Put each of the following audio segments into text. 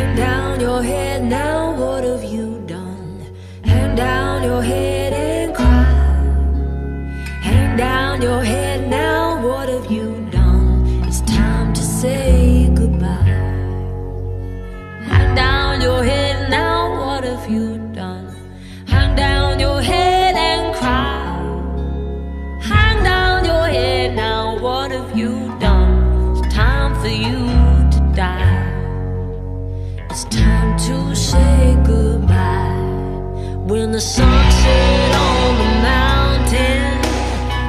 Hang down your head now, what have you done? Hang down your head and cry. Hang down your head now, what have you done? It's time to say goodbye. Hang down your head now, what have you done? Hang down your head and cry. Hang down your head now, what have you done? It's time for you it's time to say goodbye. When the sun set on the mountain,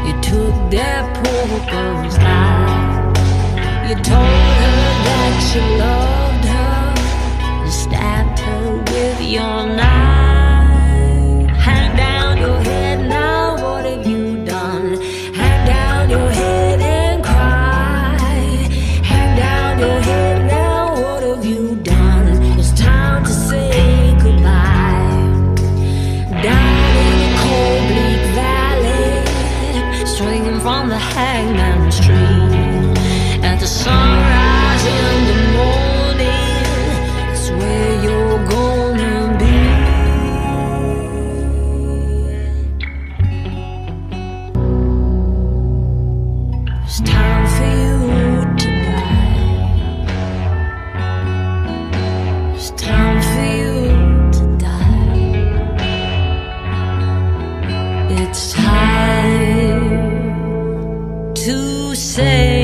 you took that poor girl's life. You told her that you loved her, you stabbed her with your knife. on the hangman's tree at the sunrise in the morning. It's where you're gonna be. It's time for you to die. It's time. say